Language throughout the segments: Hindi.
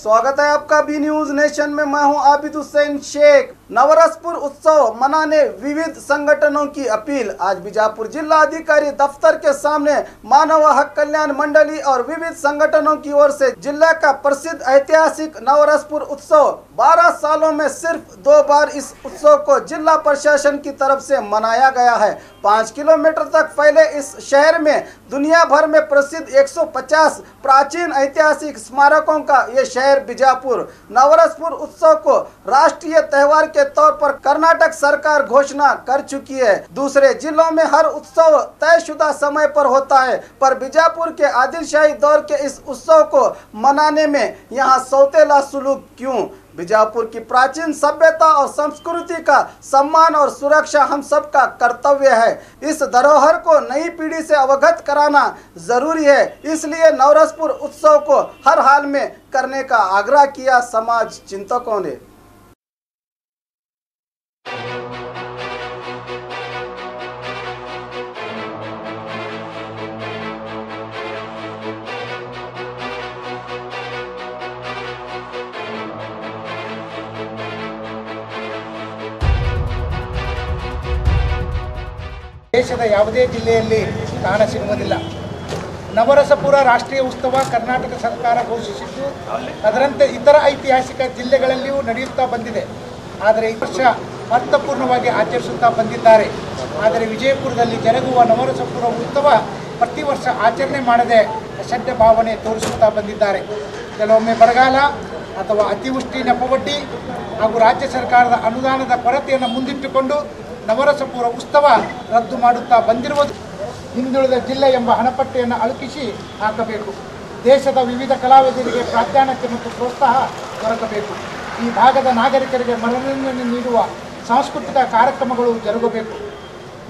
स्वागत है आपका बी न्यूज़ नेशन में। मैं हूँ आबिद हुसैन शेख। नवरसपुर उत्सव मनाने विविध संगठनों की अपील। आज बीजापुर जिला अधिकारी दफ्तर के सामने मानव हक कल्याण मंडली और विविध संगठनों की ओर से जिला का प्रसिद्ध ऐतिहासिक नवरसपुर उत्सव। 12 सालों में सिर्फ़ दो बार इस उत्सव को जिला प्रशासन की तरफ़ से मनाया गया है। पाँच किलोमीटर तक फैले इस शहर में दुनिया भर में प्रसिद्ध 150 प्राचीन ऐतिहासिक स्मारकों का ये शहर बीजापुर, नवरसपुर उत्सव को राष्ट्रीय त्यौहार के तौर पर कर्नाटक सरकार घोषणा कर चुकी है। दूसरे जिलों में हर उत्सव तयशुदा समय पर होता है, पर बीजापुर के आदिलशाही दौर के इस उत्सव को मनाने में यहाँ सौतेला सुलूक क्यों? बीजापुर की प्राचीन सभ्यता और संस्कृति का सम्मान और सुरक्षा हम सबका कर्तव्य है। इस धरोहर को नई पीढ़ी से अवगत कराना ज़रूरी है। इसलिए नवरसपुर उत्सव को हर हाल में करने का आग्रह किया समाज चिंतकों ने। ದೇಶದ ಯಾವುದೇ ಜಿಲ್ಲೆಯಲ್ಲಿ ಕಾಣ ಸಿಗುವುದಿಲ್ಲ. ನವರಸಪುರ ರಾಷ್ಟ್ರೀಯ ಉತ್ಸವ ಕರ್ನಾಟಕ ಸರ್ಕಾರ ಘೋಷಿಸಿದ್ದು, ಅದರಂತೆ ಇತರ ಐತಿಹಾಸಿಕ ಜಿಲ್ಲೆಗಳಲ್ಲಿಯೂ ನಡೆಯುತ್ತಾ ಬಂದಿದೆ. ಆದರೆ ಈ ವರ್ಷ ಅರ್ಥಪೂರ್ಣವಾಗಿ ಆಚರಿಸುತ್ತಾ ಬಂದಿದ್ದಾರೆ. ಆದರೆ ವಿಜಯಪುರದಲ್ಲಿ ಜರುಗುವ ನವರಸಪುರ ಉತ್ಸವ ಪ್ರತಿ ವರ್ಷ ಆಚರಣೆ ಮಾಡದೆ ಅಸಡ್ಡ ಭಾವನೆ ತೋರಿಸುತ್ತಾ ಬಂದಿದ್ದಾರೆ. ಕೆಲವೊಮ್ಮೆ ಬರಗಾಲ ಅಥವಾ ಅತಿವೃಷ್ಟಿ ನೆಪವಡ್ಡಿ ಹಾಗೂ ರಾಜ್ಯ ಸರ್ಕಾರದ ಅನುದಾನದ ಕೊರತೆಯನ್ನು ಮುಂದಿಟ್ಟುಕೊಂಡು ನವರಸಪುರ ಉತ್ಸವ ರದ್ದು ಮಾಡುತ್ತಾ ಬಂದಿರುವುದು ಹಿಂದುಳಿದ ಜಿಲ್ಲೆ ಎಂಬ ಹಣಪಟ್ಟಿಯನ್ನು ಅಳುಕಿಸಿ ಹಾಕಬೇಕು. ದೇಶದ ವಿವಿಧ ಕಲಾವಿದರಿಗೆ ಪ್ರಾಧಾನ್ಯತೆ ಮತ್ತು ಪ್ರೋತ್ಸಾಹ ದೊರಕಬೇಕು. ಈ ಭಾಗದ ನಾಗರಿಕರಿಗೆ ಮನರಂಜನೆ ನೀಡುವ ಸಾಂಸ್ಕೃತಿಕ ಕಾರ್ಯಕ್ರಮಗಳು ಜರುಗಬೇಕು.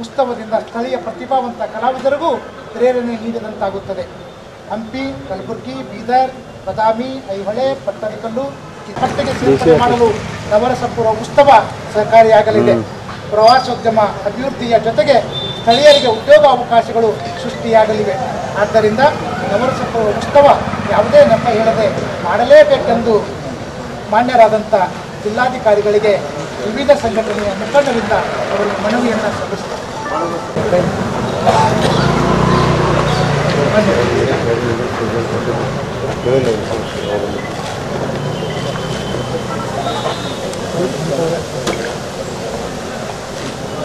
ಉತ್ಸವದಿಂದ ಸ್ಥಳೀಯ ಪ್ರತಿಭಾವಂತ ಕಲಾವಿದರಿಗೂ ಪ್ರೇರಣೆ ನೀಡಿದಂತಾಗುತ್ತದೆ. ಹಂಪಿ, ಕಲಬುರಗಿ, ಬೀದರ್, ಬದಾಮಿ, ಐಹೊಳೆ ಪಟ್ಟದಕಲ್ಲು ಪಟ್ಟಿಗೆ ಸೇರ್ಪಡೆ ಮಾಡಲು ನವರಸಪುರ ಉತ್ಸವ ಸಹಕಾರಿಯಾಗಲಿದೆ. ಪ್ರವಾಸೋದ್ಯಮ ಅಭಿವೃದ್ಧಿಯ ಜೊತೆಗೆ ಸ್ಥಳೀಯರಿಗೆ ಉದ್ಯೋಗ ಅವಕಾಶಗಳು ಸೃಷ್ಟಿಯಾಗಲಿವೆ. ಆದ್ದರಿಂದ ನವರಸಪುರ ಉತ್ಸವ ಯಾವುದೇ ನೆಪ ಹೇಳದೆ ಮಾಡಲೇಬೇಕೆಂದು ಮಾನ್ಯರಾದಂಥ ಜಿಲ್ಲಾಧಿಕಾರಿಗಳಿಗೆ ವಿವಿಧ ಸಂಘಟನೆಯ ಮುಖಂಡರಿಂದ ಅವರು ಮನವಿಯನ್ನು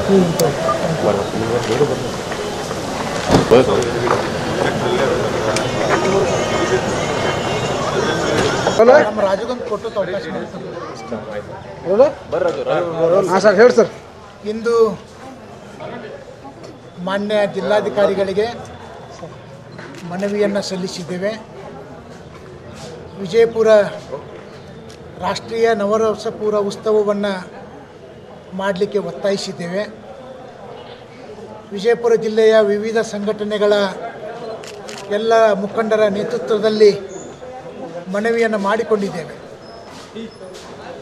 ಸಲ್ಲಿಸುತ್ತಾರೆ ನಮ್ಮ ರಾಜಗೊಂದು ಕೊಟ್ಟು ಅವಕಾಶ ಸರ್, ಹೇಳಿ ಸರ್. ಇಂದು ಮಾನ್ಯ ಜಿಲ್ಲಾಧಿಕಾರಿಗಳಿಗೆ ಮನವಿಯನ್ನು ಸಲ್ಲಿಸಿದ್ದೇವೆ. ವಿಜಯಪುರ ರಾಷ್ಟ್ರೀಯ ನವರಸಪುರ ಉತ್ಸವವನ್ನು ಮಾಡಲಿಕ್ಕೆ ಒತ್ತಾಯಿಸಿದ್ದೇವೆ. ವಿಜಯಪುರ ಜಿಲ್ಲೆಯ ವಿವಿಧ ಸಂಘಟನೆಗಳ ಎಲ್ಲ ಮುಖಂಡರ ನೇತೃತ್ವದಲ್ಲಿ ಮನವಿಯನ್ನು ಮಾಡಿಕೊಂಡಿದ್ದೇವೆ.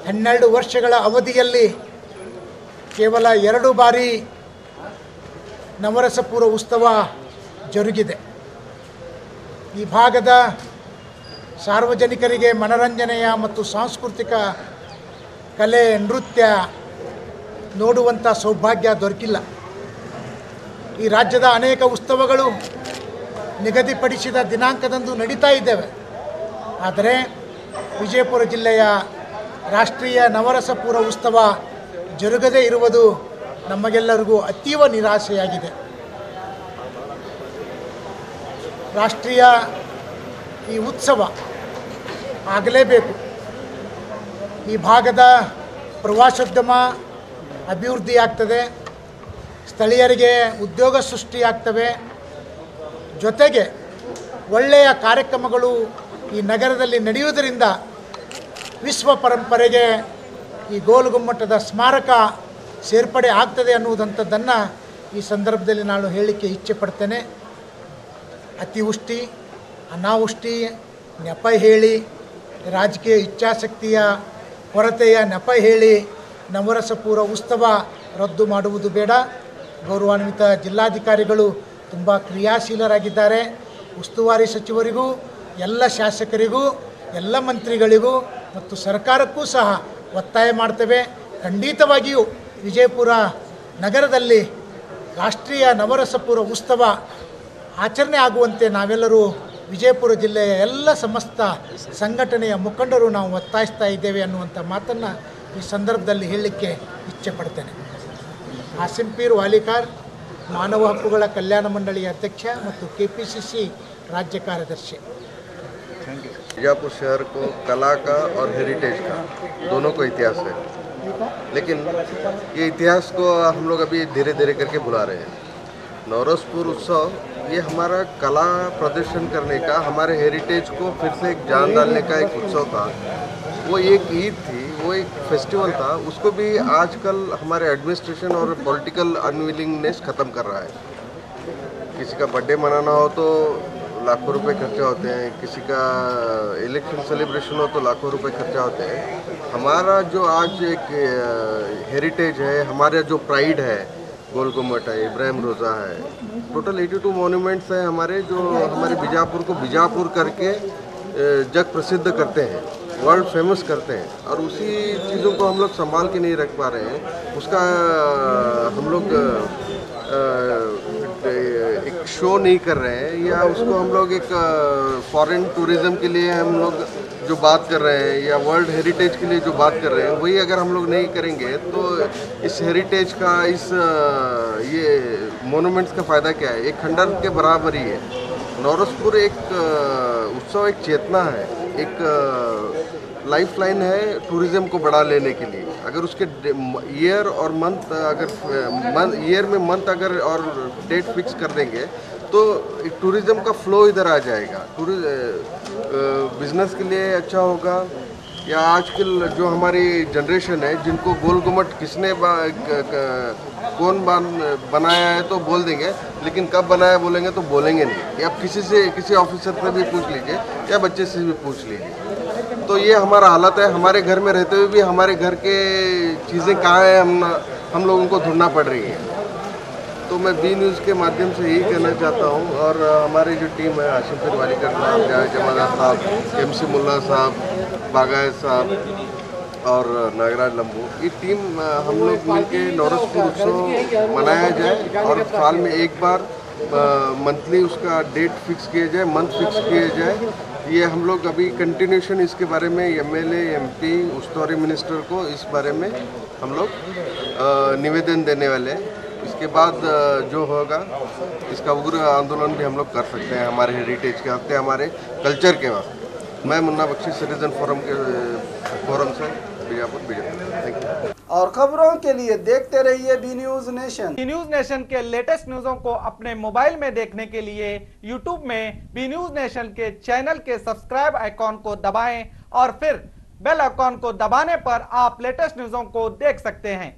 ಹನ್ನೆರಡು ವರ್ಷಗಳ ಅವಧಿಯಲ್ಲಿ ಕೇವಲ ಎರಡು ಬಾರಿ ನವರಸಪುರ ಉತ್ಸವ ಜರುಗಿದೆ. ಈ ಭಾಗದ ಸಾರ್ವಜನಿಕರಿಗೆ ಮನರಂಜನೆಯ ಮತ್ತು ಸಾಂಸ್ಕೃತಿಕ ಕಲೆ, ನೃತ್ಯ ನೋಡುವಂಥ ಸೌಭಾಗ್ಯ ದೊರಕಿಲ್ಲ. ಈ ರಾಜ್ಯದ ಅನೇಕ ಉತ್ಸವಗಳು ನಿಗದಿಪಡಿಸಿದ ದಿನಾಂಕದಂದು ನಡೀತಾ ಇದ್ದೇವೆ. ಆದರೆ ವಿಜಯಪುರ ಜಿಲ್ಲೆಯ ರಾಷ್ಟ್ರೀಯ ನವರಸಪುರ ಉತ್ಸವ ಜರುಗದೇ ಇರುವುದು ನಮಗೆಲ್ಲರಿಗೂ ಅತೀವ ನಿರಾಸೆಯಾಗಿದೆ. ರಾಷ್ಟ್ರೀಯ ಈ ಉತ್ಸವ ಆಗಲೇಬೇಕು. ಈ ಭಾಗದ ಪ್ರವಾಸೋದ್ಯಮ ಅಭಿವೃದ್ಧಿ ಆಗ್ತದೆ, ಸ್ಥಳೀಯರಿಗೆ ಉದ್ಯೋಗ ಸೃಷ್ಟಿಯಾಗ್ತವೆ ಜೊತೆಗೆ ಒಳ್ಳೆಯ ಕಾರ್ಯಕ್ರಮಗಳು ಈ ನಗರದಲ್ಲಿ ನಡೆಯುವುದರಿಂದ ವಿಶ್ವ ಪರಂಪರೆಗೆ ಈ ಗೋಲುಗುಮ್ಮಟದ ಸ್ಮಾರಕ ಸೇರ್ಪಡೆ ಆಗ್ತದೆ ಅನ್ನುವುದಂಥದ್ದನ್ನು ಈ ಸಂದರ್ಭದಲ್ಲಿ ನಾನು ಹೇಳಲಿಕ್ಕೆ ಇಚ್ಛೆ ಪಡ್ತೇನೆ. ಅತಿವೃಷ್ಟಿ, ಅನಾವೃಷ್ಟಿ, ನೆಪ ಹೇಳಿ, ರಾಜಕೀಯ ಇಚ್ಛಾಶಕ್ತಿಯ ಕೊರತೆಯ ನೆಪ ಹೇಳಿ ನವರಸಪುರ ಉತ್ಸವ ರದ್ದು ಮಾಡುವುದು ಬೇಡ. ಗೌರವಾನ್ವಿತ ಜಿಲ್ಲಾಧಿಕಾರಿಗಳು ತುಂಬ ಕ್ರಿಯಾಶೀಲರಾಗಿದ್ದಾರೆ. ಉಸ್ತುವಾರಿ ಸಚಿವರಿಗೂ, ಎಲ್ಲ ಶಾಸಕರಿಗೂ, ಎಲ್ಲ ಮಂತ್ರಿಗಳಿಗೂ ಮತ್ತು ಸರ್ಕಾರಕ್ಕೂ ಸಹ ಒತ್ತಾಯ ಮಾಡ್ತೇವೆ. ಖಂಡಿತವಾಗಿಯೂ ವಿಜಯಪುರ ನಗರದಲ್ಲಿ ರಾಷ್ಟ್ರೀಯ ನವರಸಪುರ ಉತ್ಸವ ಆಚರಣೆ ಆಗುವಂತೆ ನಾವೆಲ್ಲರೂ ವಿಜಯಪುರ ಜಿಲ್ಲೆಯ ಎಲ್ಲ ಸಮಸ್ತ ಸಂಘಟನೆಯ ಮುಖಂಡರು ನಾವು ಒತ್ತಾಯಿಸ್ತಾ ಇದ್ದೇವೆ ಅನ್ನುವಂಥ ಮಾತನ್ನು ಈ ಸಂದರ್ಭದಲ್ಲಿ ಹೇಳಲಿಕ್ಕೆ ಇಚ್ಛೆ ಪಡ್ತೇನೆ ಆಸಿಂಪೀರ್ ವಾಲಿಕಾರ್ ಮಾನವ ಹಕ್ಕುಗಳ ಕಲ್ಯಾಣ ಮಂಡಳಿಯ ಅಧ್ಯಕ್ಷ ಮತ್ತು ಕೆ ಪಿ ಸಿ ಸಿ ರಾಜ್ಯ ಕಾರ್ಯದರ್ಶಿ बीजापुर शहर को कला का और हेरिटेज का दोनों को इतिहास है लेकिन ये इतिहास को हम लोग अभी धीरे धीरे करके भुला रहे हैं नवरसपुर उत्सव ये हमारा कला प्रदर्शन करने का हमारे हेरिटेज को फिर से एक जान डालने का एक उत्सव था वो एक ईद थी वो एक फेस्टिवल था, उसको भी आजकल हमारे एडमिनिस्ट्रेशन और पॉलिटिकल अनविलिंगनेस ख़त्म कर रहा है। किसी का बर्थडे मनाना हो तो लाखों रुपए खर्चा होते हैं, किसी का इलेक्शन सेलिब्रेशन हो तो लाखों रुपए खर्चा होते हैं। हमारा जो आज एक हेरिटेज है, हमारा जो प्राइड है, गोल गुम्मट है, इब्राहिम रोज़ा है टोटल 82 मॉन्यूमेंट्स हैं हमारे जो हमारे बीजापुर को बीजापुर करके जग प्रसिद्ध करते हैं। वर्ल्ड फ़ेमस करते हैं और उसी चीज़ों को हम लोग संभाल के नहीं रख पा रहे हैं। उसका हम लोग एक शो नहीं कर रहे हैं या उसको हम लोग एक फॉरेन टूरिज़्म के लिए हम लोग जो बात कर रहे हैं या वर्ल्ड हेरिटेज के लिए जो बात कर रहे हैं, वही अगर हम लोग नहीं करेंगे तो इस हेरिटेज का, इस ये मोनूमेंट्स का फ़ायदा क्या है? एक खंडर के बराबर ही है। नौरसपुर एक उत्सव, एक चेतना है। एक लाइफ लाइन है टूरिज़्म को बढ़ा लेने के लिए। अगर उसके ईयर और मंथ अगर ईयर में मंथ अगर और डेट फिक्स कर देंगे तो टूरिज़्म का फ्लो इधर आ जाएगा। बिज़नेस के लिए अच्छा होगा। या आजकल जो हमारी जनरेशन है जिनको गोल गुमट किसने बा, क, क, कौन बान, बनाया है तो बोल देंगे लेकिन कब बनाया बोलेंगे तो बोलेंगे नहीं। या किसी से किसी ऑफिसर से भी पूछ लीजिए या बच्चे से भी पूछ लीजिए। तो ये हमारा हालत है हमारे घर में रहते हुए भी हमारे घर के चीज़ें कहाँ हैं हम हम लोगों को ढूंढना पड़ रही है। तो मैं बी न्यूज़ के माध्यम से यही कहना चाहता हूँ और हमारी जो टीम है आशिम फिर वालीकर साहब जावेद जमादार साहब एम सी मुल्ला साहब बागायत साहब और नागराज लम्बू ये अ, हम लोग मिलके नौरसपुर उत्सव मनाया जाए और साल में एक बार मंथली उसका डेट फिक्स किया जाए मंथ फिक्स किया जाए। ये हम लोग अभी कंटिन्यूशन इसके बारे में एम एल एम पी उस्तौरी मिनिस्टर को इस बारे में हम लोग निवेदन देने वाले हैं। इसके बाद जो होगा इसका उग्र आंदोलन भी हम लोग कर सकते हैं हमारे हेरिटेज के वास्ते हमारे कल्चर के वास्ते मैं मुन्ना बख्शी सिटीजन फोरम के फोरम से बीजापुर बीजापुर। थैंक यू और खबरों के लिए देखते रहिए B news nation B news nation के लेटेस्ट न्यूजों को अपने मोबाइल में देखने के लिए यूट्यूब में बी न्यूज़ नेशन के चैनल के सब्सक्राइब आइकॉन को दबाएँ और फिर बेल आइकॉन को दबाने पर आप लेटेस्ट न्यूजों को देख सकते हैं।